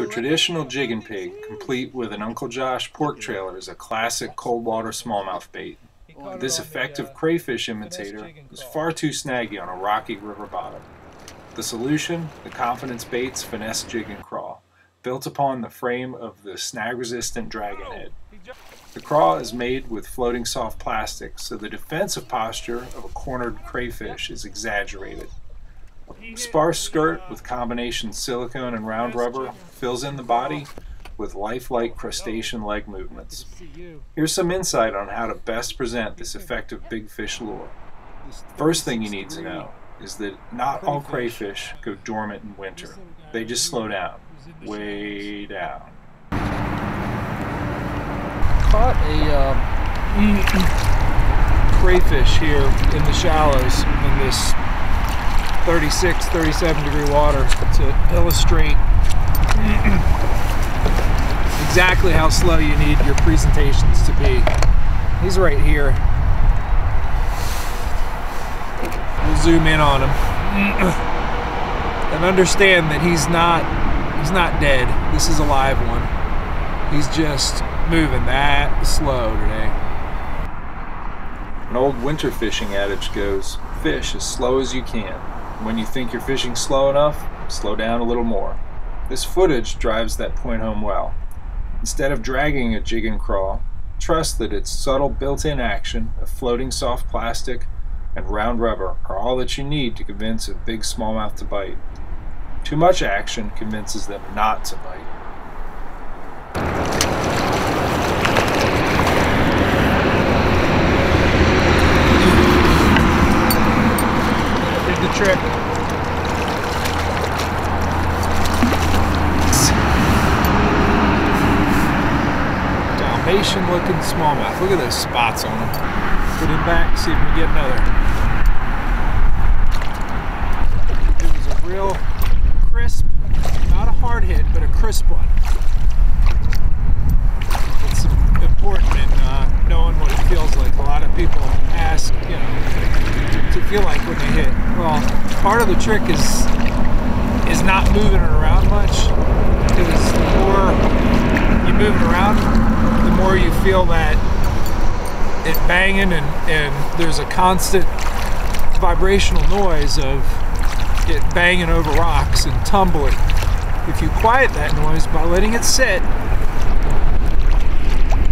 The traditional jig and pig, complete with an Uncle Josh pork trailer, is a classic cold water smallmouth bait. This effective crayfish imitator is far too snaggy on a rocky river bottom. The solution? The Confidence Baits Finesse Jig and Craw, built upon the frame of the snag-resistant dragon head. The craw is made with floating soft plastic, so the defensive posture of a cornered crayfish is exaggerated. A sparse skirt with combination silicone and round rubber fills in the body with lifelike crustacean leg movements. Here's some insight on how to best present this effective big fish lure. First thing you need to know is that not all crayfish go dormant in winter. They just slow down, way down. Caught a uh, crayfish here in the shallows in this 36, 37 degree water to illustrate exactly how slow you need your presentations to be. He's right here. We'll zoom in on him and understand that he's not he's not dead. This is a live one. He's just moving that slow today. An old winter fishing adage goes, fish as slow as you can. When you think you're fishing slow enough, slow down a little more. This footage drives that point home well. Instead of dragging a jig and craw, trust that its subtle built-in action of floating soft plastic and round rubber are all that you need to convince a big smallmouth to bite. Too much action convinces them not to bite. Trick. Dalmatian looking smallmouth. Look at those spots on him. Put him back, see if we get another. It was a real crisp, not a hard hit, but a crisp one. It's important in uh, knowing what it feels like. A lot of people ask, you know, to feel like when they hit. Well, part of the trick is is not moving it around much because the more you move it around, the more you feel that it banging and, and there's a constant vibrational noise of it banging over rocks and tumbling. If you quiet that noise by letting it sit,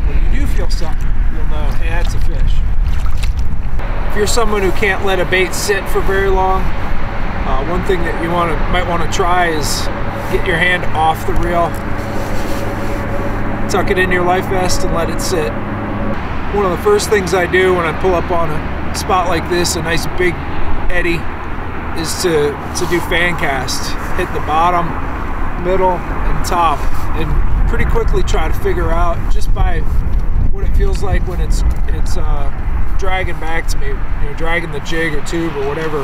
when you do feel something, you'll know, hey, that's a fish. You're someone who can't let a bait sit for very long, uh, one thing that you want to might want to try is get your hand off the reel, tuck it in your life vest, and let it sit. One of the first things I do when I pull up on a spot like this, a nice big eddy, is to to do fan cast. Hit the bottom, middle, and top, and pretty quickly try to figure out just by what it feels like when it's it's uh, dragging back to me, you know, dragging the jig or tube or whatever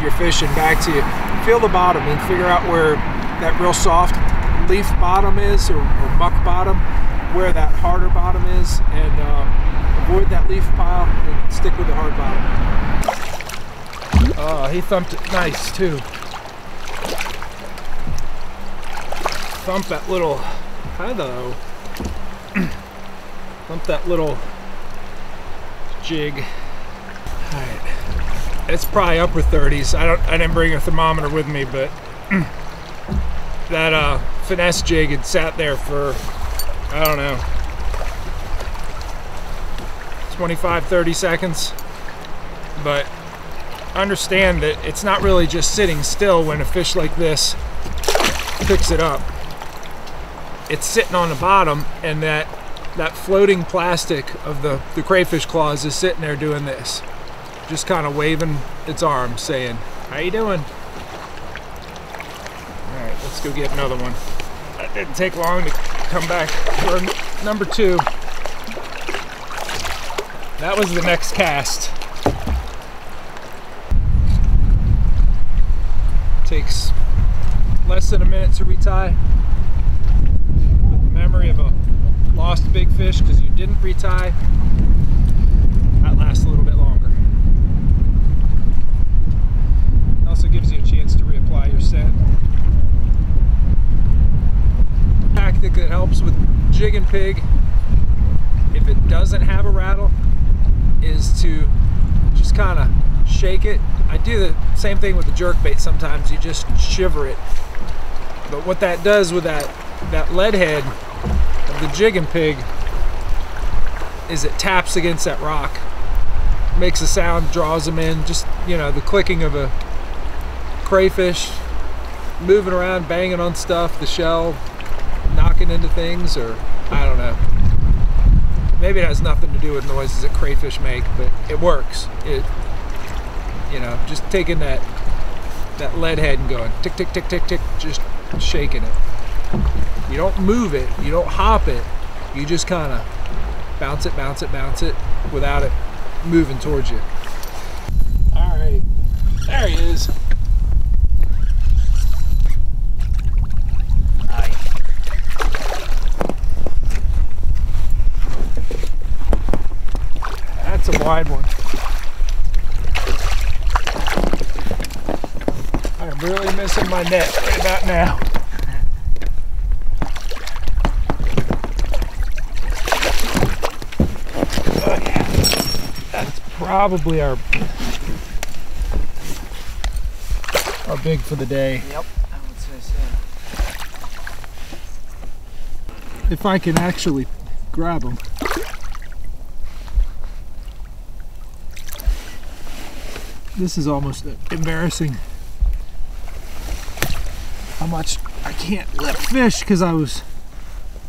you're fishing back to you. Feel the bottom and figure out where that real soft leaf bottom is or, or muck bottom, where that harder bottom is, and uh, avoid that leaf pile and stick with the hard bottom. Oh, he thumped it nice too. Thump that little, hello. Thump that little jig. All right, it's probably upper 30s. I don't, I didn't bring a thermometer with me, but that uh, finesse jig had sat there for, I don't know, 25, 30 seconds. But understand that it's not really just sitting still when a fish like this picks it up. It's sitting on the bottom and that that floating plastic of the, the crayfish claws is sitting there doing this. Just kind of waving its arms saying, how you doing? All right, let's go get another one. That didn't take long to come back for number two. That was the next cast. Takes less than a minute to retie. With the memory of a lost a big fish because you didn't retie, that lasts a little bit longer. Also gives you a chance to reapply your scent. Tactic that helps with jig and pig, if it doesn't have a rattle, is to just kind of shake it. I do the same thing with the jerk bait sometimes, you just shiver it. But what that does with that, that lead head the jig and pig is it taps against that rock, makes a sound, draws them in, just, you know, the clicking of a crayfish moving around, banging on stuff, the shell knocking into things, or I don't know. Maybe it has nothing to do with noises that crayfish make, but it works. It, you know, just taking that that lead head and going tick tick tick tick tick, just shaking it. You don't move it, you don't hop it, you just kind of bounce it, bounce it, bounce it without it moving towards you. All right, there he is. That's a wide one. I'm really missing my net right about now. Oh, yeah. That's probably our our big for the day. Yep, I would say so. If I can actually grab them. This is almost embarrassing how much I can't lift fish because I was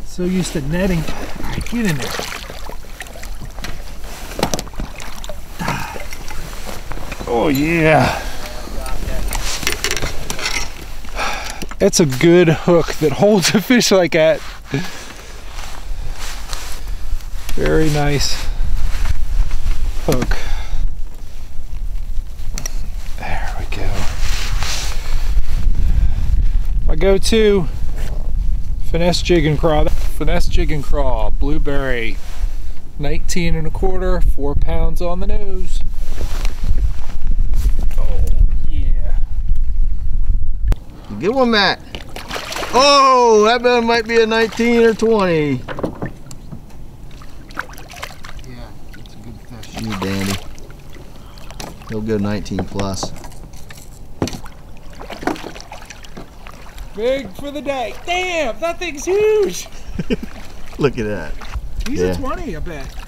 so used to netting. All right, get in there. Oh yeah. That's a good hook that holds a fish like that. Very nice hook. There we go. My go-to finesse jig and craw. Finesse jig and craw, blueberry, 19 and a quarter, four pounds on the nose. Oh yeah. Good one, Matt. Oh, that one might be a 19 or 20. Yeah, it's a good fish. You dandy. He'll go 19 plus. Big for the day. Damn, that thing's huge. Look at that. He's Yeah. a 20, I bet.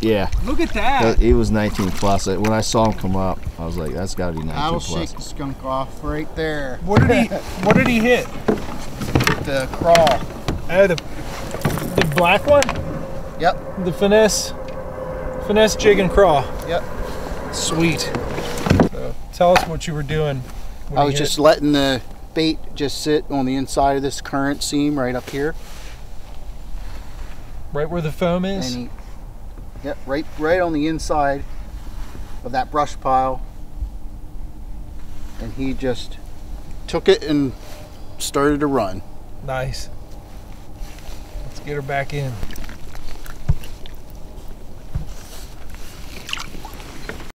Yeah, Look at that. It was 19 plus. When I saw him come up, I was like, that's got to be 19 I'll plus. shake the skunk off right there. What did he what did he hit? The craw. Oh, the the black one? Yep, The finesse finesse jig and craw. yep. Sweet. So, tell us what you were doing. I was just letting the bait just sit on the inside of this current seam right up here. right where the foam And is. Yep, right, right on the inside of that brush pile. And he just took it and started to run. Nice. Let's get her back in.